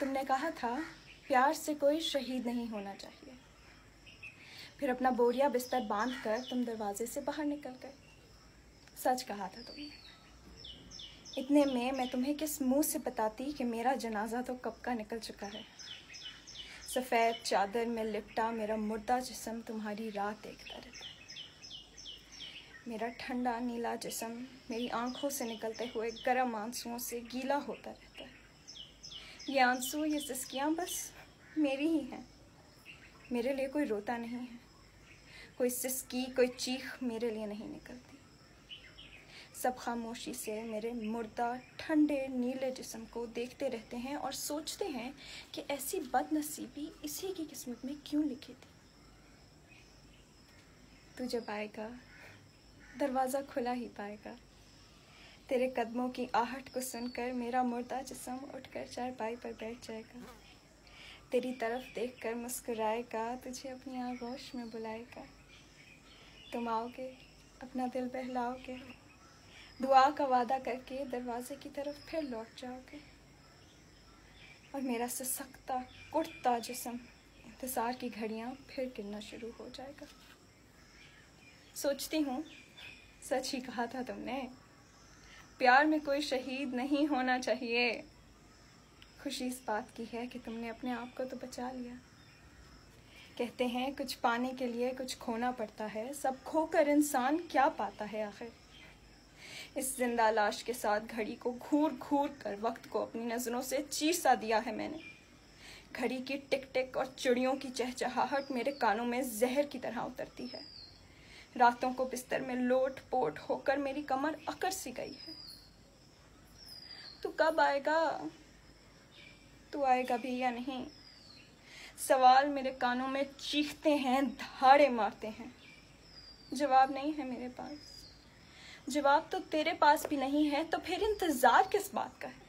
तुमने कहा था, प्यार से कोई शहीद नहीं होना चाहिए। फिर अपना बोरिया बिस्तर बाँध कर तुम दरवाजे से बाहर निकल गए। सच कहा था तुमने। इतने में मैं तुम्हें किस मुँह से बताती कि मेरा जनाजा तो कब का निकल चुका है? सफ़ेद चादर में लिपटा मेरा मुर्दा जिसम तुम्हारी राह देखता रहता है। मेरा ठंडा नीला जिसम मेरी आँखों से निकलते हुए गर्म आंसुओं से गीला होता रहता है। ये आँसू ये सिस्कियाँ बस मेरी ही हैं। मेरे लिए कोई रोता नहीं है। कोई सिस्की, कोई चीख मेरे लिए नहीं निकलती। सब खामोशी से मेरे मुर्दा ठंडे, नीले जिस्म को देखते रहते हैं और सोचते हैं कि ऐसी बदनसीबी इसी की किस्मत में क्यों लिखी थी। तू जब आएगा, दरवाज़ा खुला ही पाएगा। तेरे कदमों की आहट को सुनकर मेरा मुर्दा जिसम उठकर चारपाई पर बैठ जाएगा। तेरी तरफ़ देखकर मुस्कुराएगा, तुझे अपनी आगोश में बुलाएगा। तुम आओगे, अपना दिल बहलाओगे। दुआ का वादा करके दरवाजे की तरफ़ फिर लौट जाओगे। और मेरा ससकता कुर्ता जिसम इंतज़ार की घड़ियाँ फिर गिरना शुरू हो जाएगा। सोचती हूँ, सच ही कहा था तुमने प्यार में कोई शहीद नहीं होना चाहिए। खुशी इस बात की है कि तुमने अपने आप को तो बचा लिया। कहते हैं, कुछ पाने के लिए कुछ खोना पड़ता है, सब खोकर इंसान क्या पाता है आखिर? इस ज़िंदा लाश के साथ घड़ी को घूर घूर कर वक्त को अपनी नज़रों से चीर सा दिया है मैंने। घड़ी की टिक टिक और चिड़ियों की चहचहाहट मेरे कानों में जहर की तरह उतरती है। रातों को बिस्तर में लोट पोट होकर मेरी कमर अकर सी गई है। तू कब आएगा? तू आएगा भी या नहीं? सवाल मेरे कानों में चीखते हैं, धाड़े मारते हैं। जवाब नहीं है मेरे पास। जवाब तो तेरे पास भी नहीं है तो फिर इंतज़ार किस बात का है?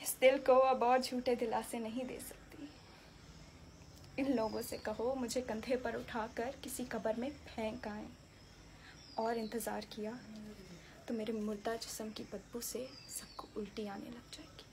इस दिल को अब और झूठे दिलासे नहीं दे सकती। इन लोगों से कहो, मुझे कंधे पर उठाकर किसी कबर में फेंक आए। और इंतज़ार किया। तो मेरे मुर्दा जिसम की बदबू से सबको उल्टी आने लग जाएगी।